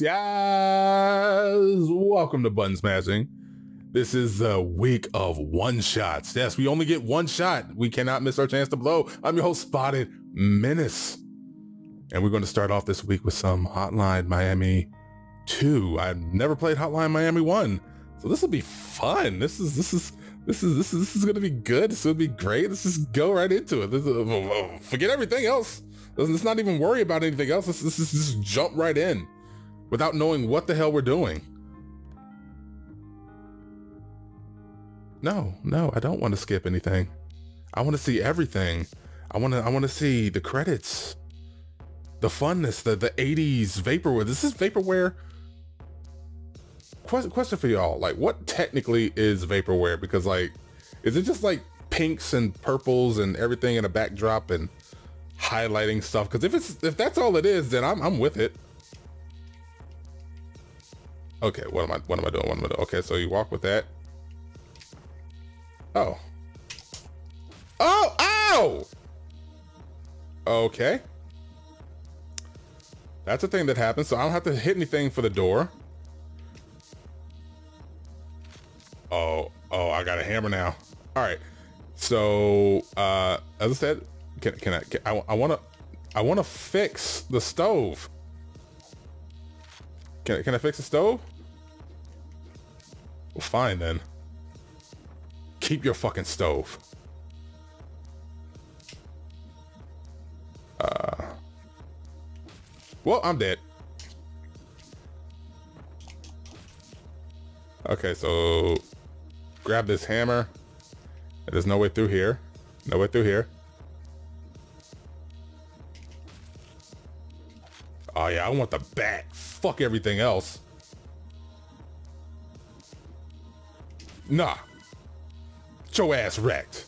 Yes, yes. Welcome to Button Smashing. This is the week of one shots. Yes, we only get one shot. We cannot miss our chance to blow. I'm your host, Spotted Menace. And we're going to start off this week with some Hotline Miami 2. I've never played Hotline Miami 1. So this will be fun. This is this is this is this is this is gonna be good. This will be great. Let's just go right into it. Forget everything else. Let's not even worry about anything else. Let's, let's just jump right in without knowing what the hell we're doing. No, no, I don't want to skip anything. I want to see everything. I want to I want to see the credits. The funness, the the 80s vaporwave. This is vaporwave. Question question for y'all. Like what technically is vaporwave because like is it just like pinks and purples and everything in a backdrop and highlighting stuff because if it's if that's all it is then I'm, I'm with it okay what am I what am I doing? What am I doing? Okay so you walk with that. Oh. Oh ow! Okay. That's a thing that happens so I don't have to hit anything for the door. Oh oh I got a hammer now. All right. So uh as I said can, can I, can, I, I want to, I want to fix the stove. Can, can I fix the stove? Well, fine then. Keep your fucking stove. Uh, well, I'm dead. Okay, so grab this hammer. There's no way through here. No way through here. Oh yeah, I want the bat. Fuck everything else. Nah. Get your ass wrecked.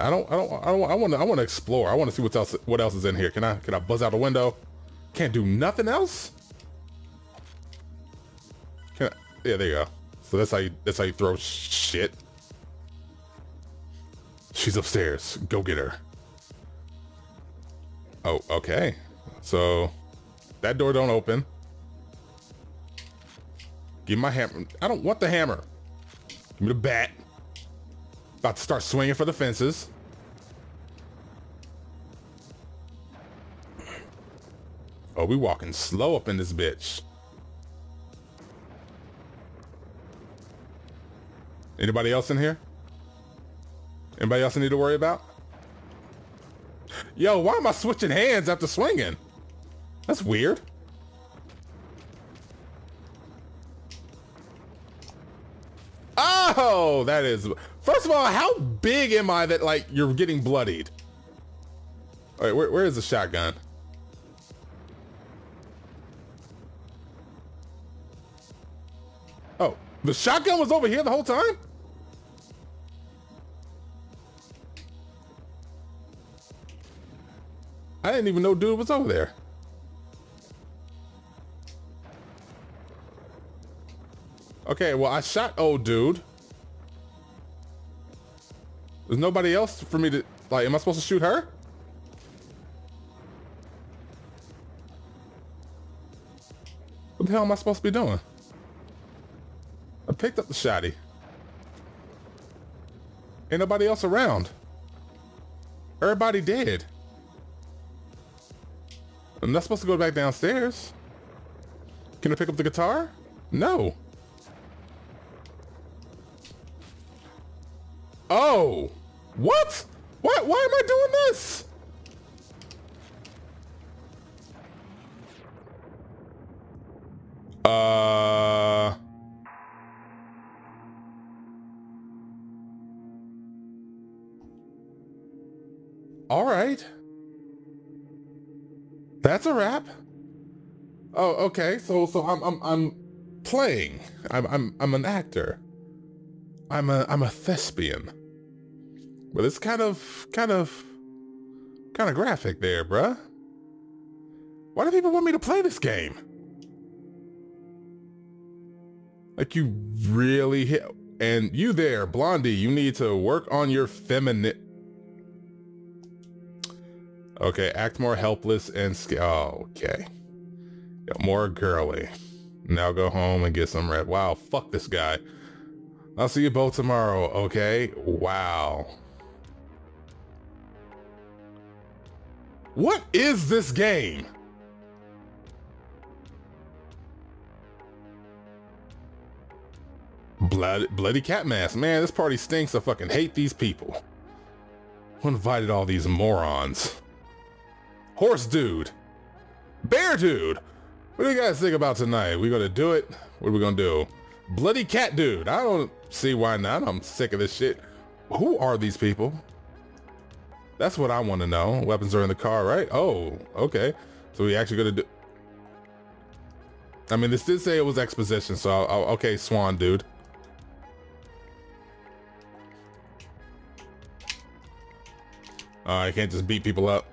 I don't. I don't. I don't. I want to. I want to explore. I want to see what else. What else is in here? Can I? Can I buzz out the window? Can't do nothing else. Can I? Yeah, there you go. So that's how you. That's how you throw shit. She's upstairs. Go get her. Oh, okay. So that door don't open. Give me my hammer. I don't want the hammer. Give me the bat. About to start swinging for the fences. Oh, we walking slow up in this bitch. Anybody else in here? Anybody else I need to worry about? Yo, why am I switching hands after swinging? That's weird. Oh, that is... First of all, how big am I that, like, you're getting bloodied? All right, where, where is the shotgun? Oh, the shotgun was over here the whole time? I didn't even know dude was over there. Okay, well, I shot old dude. There's nobody else for me to, like, am I supposed to shoot her? What the hell am I supposed to be doing? I picked up the shotty. Ain't nobody else around. Everybody dead. I'm not supposed to go back downstairs. Can I pick up the guitar? No. Oh, what? Why, why am I doing this? That's a wrap. Oh, okay. So so I'm I'm I'm playing. I'm I'm I'm an actor. I'm a I'm a thespian. But it's kind of kind of kind of graphic there, bruh. Why do people want me to play this game? Like you really hit and you there, Blondie, you need to work on your feminine Okay, act more helpless and scared. Oh, okay. more girly. Now go home and get some red. Wow, fuck this guy. I'll see you both tomorrow, okay? Wow. What is this game? Blood, bloody cat mask. Man, this party stinks. I fucking hate these people. Who invited all these morons? Horse dude. Bear dude. What do you guys think about tonight? We gonna do it? What are we gonna do? Bloody cat dude. I don't see why not. I'm sick of this shit. Who are these people? That's what I want to know. Weapons are in the car, right? Oh, okay. So we actually gonna do... I mean, this did say it was exposition, so I'll, I'll, okay, Swan dude. Uh, I can't just beat people up.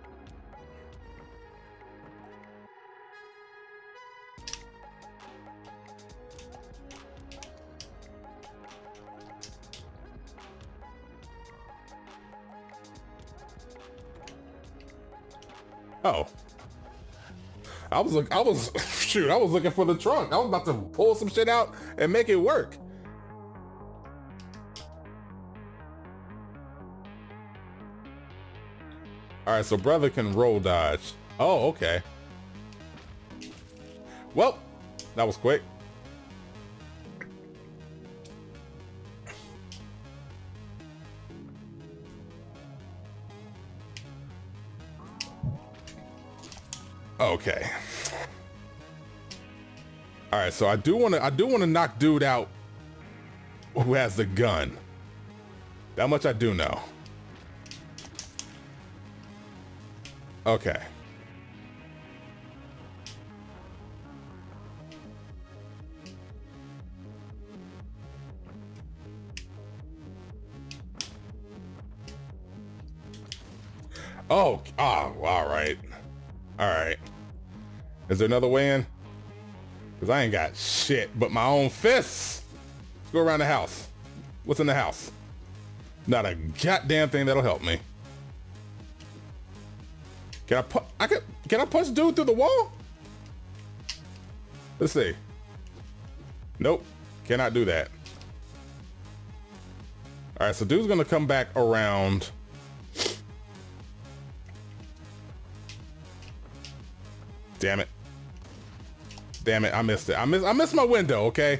Was look I was shoot, I was looking for the trunk. I was about to pull some shit out and make it work. All right, so brother can roll dodge. Oh, okay. Well, that was quick. Okay. All right, so I do want to I do want to knock dude out who has the gun. That much I do know. Okay. Oh, oh, all right. All right. There another way in? Because I ain't got shit but my own fists. Let's go around the house. What's in the house? Not a goddamn thing that'll help me. Can I put? I can. Can I punch dude through the wall? Let's see. Nope. Cannot do that. All right, so dude's gonna come back around. Damn it. Damn it, I missed it. I missed I missed my window, okay?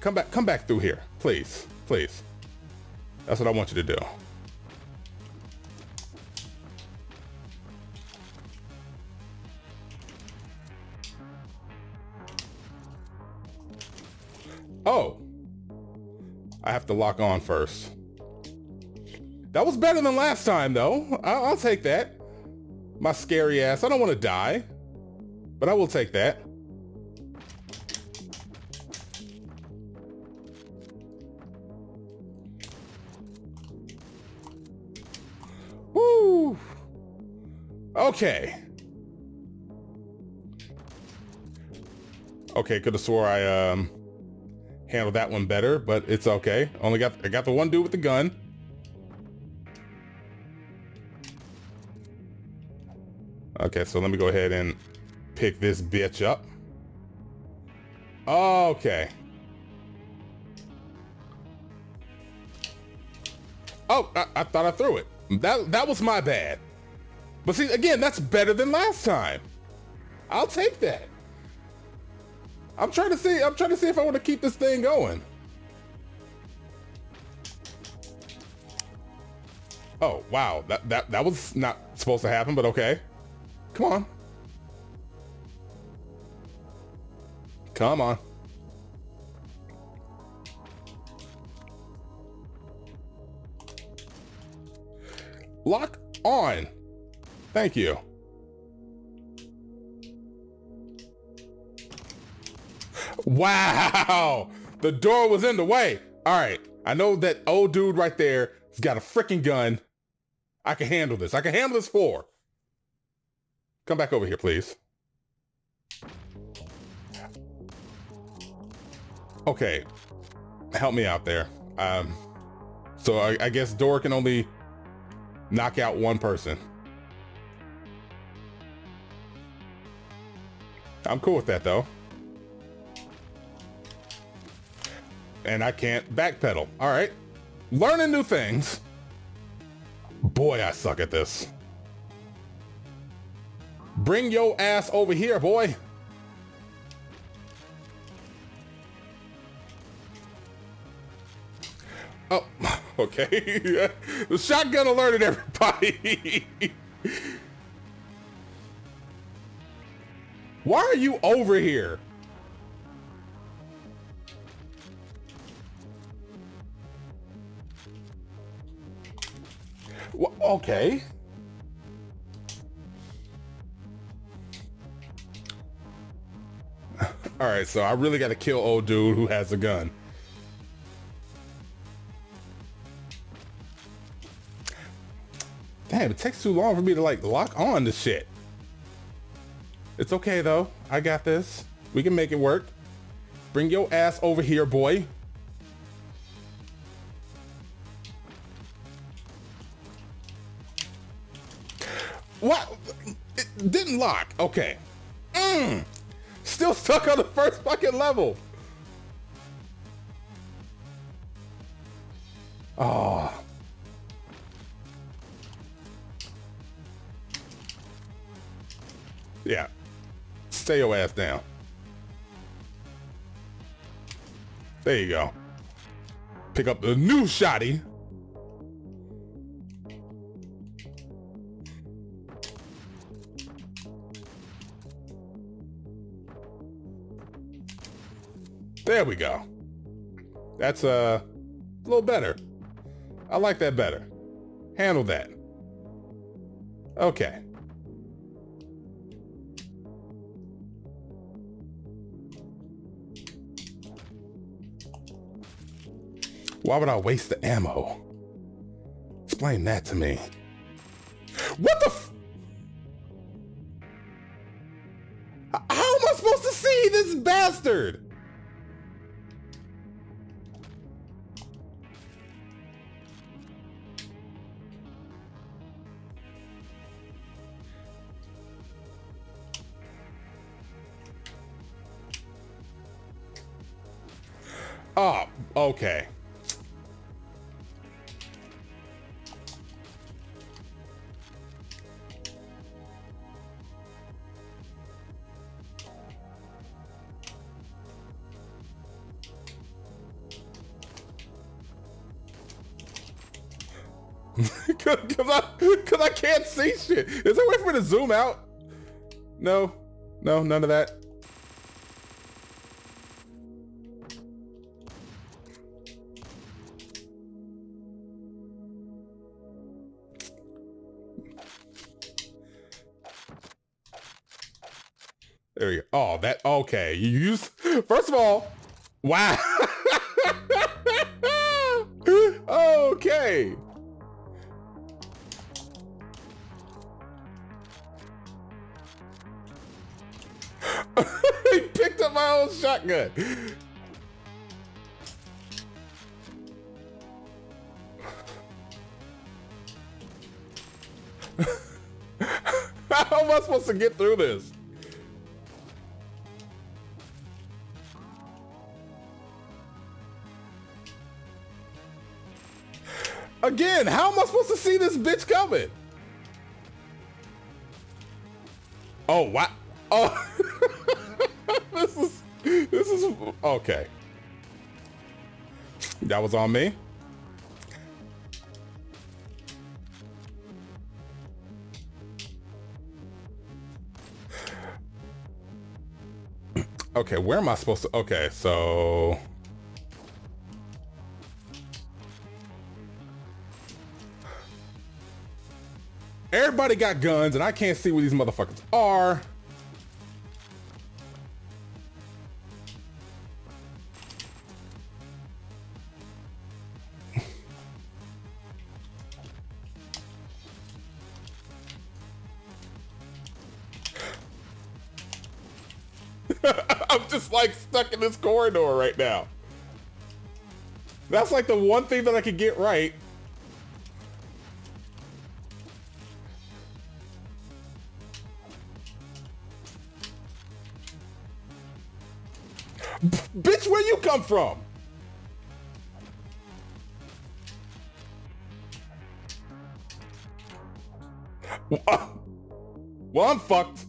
Come back come back through here. Please. Please. That's what I want you to do. Oh. I have to lock on first. That was better than last time, though. I'll, I'll take that. My scary ass. I don't want to die. But I will take that. Woo! Okay. Okay, could have swore I um handle that one better, but it's okay. Only got I got the one dude with the gun. Okay, so let me go ahead and pick this bitch up. Okay. Oh, I, I thought I threw it. That that was my bad. But see, again, that's better than last time. I'll take that. I'm trying to see. I'm trying to see if I want to keep this thing going. Oh wow, that that that was not supposed to happen, but okay. Come on. Come on. Lock on. Thank you. Wow! The door was in the way. All right. I know that old dude right there has got a freaking gun. I can handle this. I can handle this four. Come back over here, please. Okay. Help me out there. Um, so I, I guess door can only knock out one person. I'm cool with that though. And I can't backpedal. All right. Learning new things. Boy, I suck at this. Bring your ass over here, boy. Oh, okay. the shotgun alerted everybody. Why are you over here? okay. All right, so I really got to kill old dude who has a gun. Damn, it takes too long for me to like lock on to shit. It's okay though. I got this. We can make it work. Bring your ass over here, boy. What? It didn't lock. Okay. Mm. Still stuck on the first fucking level. Oh. Yeah. Stay your ass down. There you go. Pick up the new shotty. There we go. That's uh, a little better. I like that better. Handle that. Okay. Why would I waste the ammo? Explain that to me. What the f- How am I supposed to see this bastard? Okay. Cause, I, cause I can't see shit. Is there a way for me to zoom out? No, no, none of that. That okay. You use first of all, wow. okay. he picked up my own shotgun. How am I supposed to get through this? Again, how am I supposed to see this bitch coming? Oh, what? Oh, this is, this is, okay. That was on me. Okay, where am I supposed to, okay, so. Everybody got guns and I can't see where these motherfuckers are. I'm just like stuck in this corridor right now. That's like the one thing that I could get right. Bitch, where you come from? Well, I'm fucked.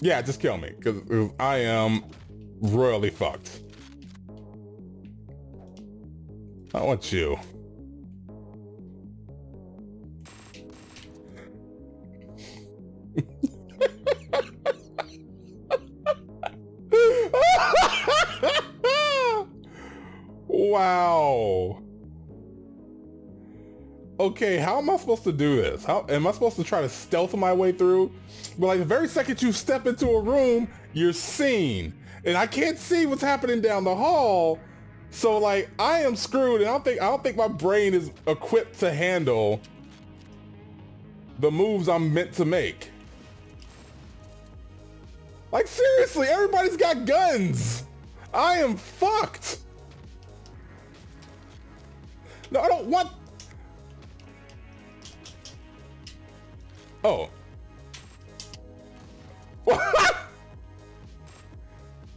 Yeah, just kill me, because I am royally fucked. I want you. Wow. Okay, how am I supposed to do this? How am I supposed to try to stealth my way through? But like the very second you step into a room, you're seen. And I can't see what's happening down the hall. So like I am screwed and I don't think I don't think my brain is equipped to handle the moves I'm meant to make. Like seriously, everybody's got guns. I am fucked. No, I don't want... Oh.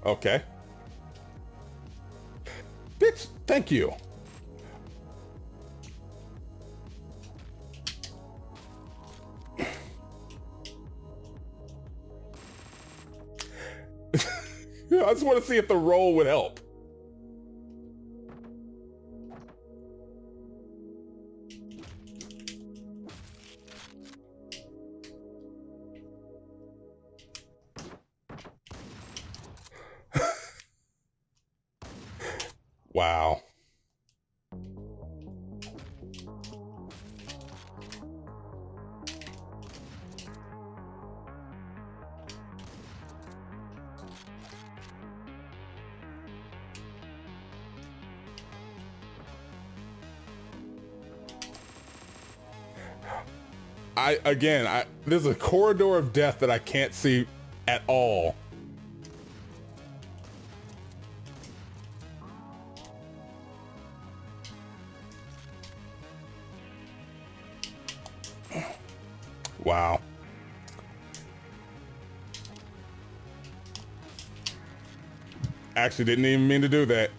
okay. Bitch, thank you. I just want to see if the roll would help. I again, I there's a corridor of death that I can't see at all. Wow. Actually didn't even mean to do that.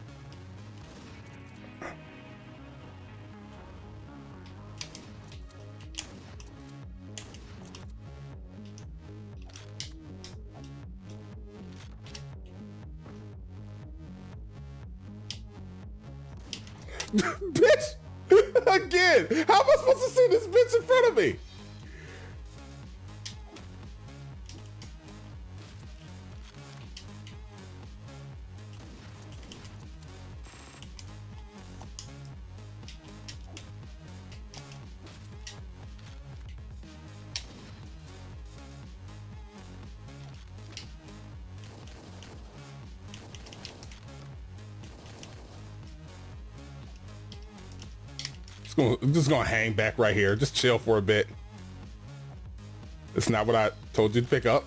Gonna, just gonna hang back right here. Just chill for a bit. It's not what I told you to pick up.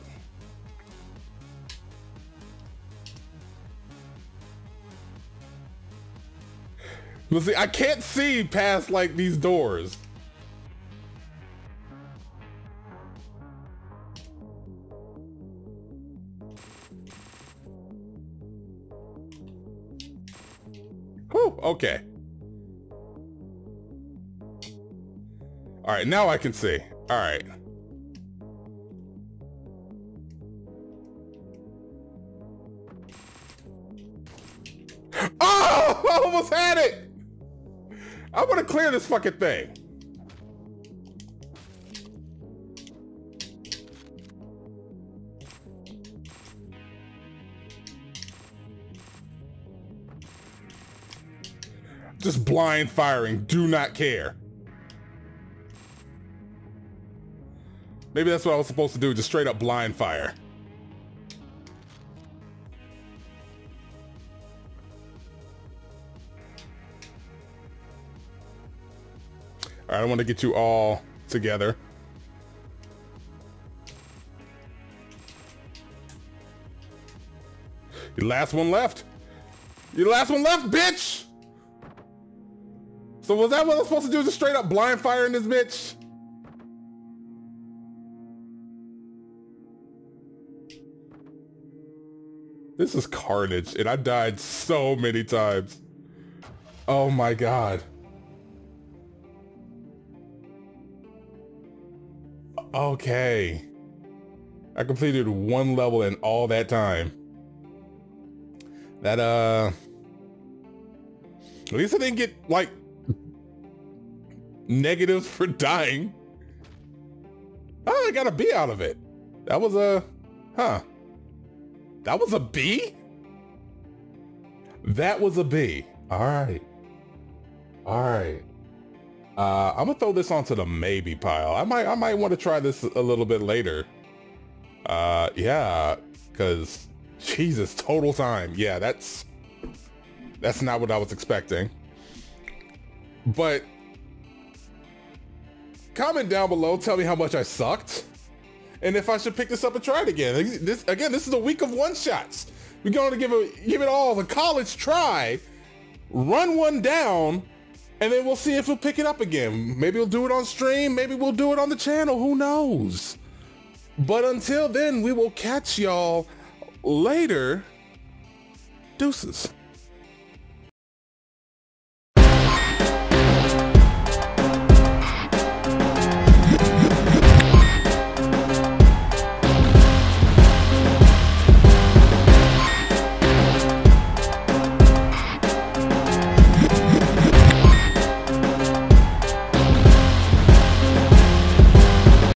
But see, I can't see past like these doors. Whew, okay. Right, now I can see. All right. Oh, I almost had it. I want to clear this fucking thing. Just blind firing. Do not care. Maybe that's what I was supposed to do, just straight up blind fire. All right, I want to get you all together. Your last one left. Your last one left, bitch! So was that what I was supposed to do, just straight up blind fire in this bitch? This is carnage, and I died so many times. Oh my god. Okay. I completed one level in all that time. That, uh... At least I didn't get, like, negatives for dying. Oh, I got a B out of it. That was a... Huh. That was a B? That was a B. All right. All right. Uh, I'm gonna throw this onto the maybe pile. I might, I might want to try this a little bit later. Uh, yeah, because Jesus, total time. Yeah, that's that's not what I was expecting. But comment down below, tell me how much I sucked, and if I should pick this up and try it again. This again, this is a week of one shots. We're going to give it give it all the college try, run one down, and then we'll see if we'll pick it up again. Maybe we'll do it on stream. Maybe we'll do it on the channel. Who knows? But until then, we will catch y'all later. Deuces.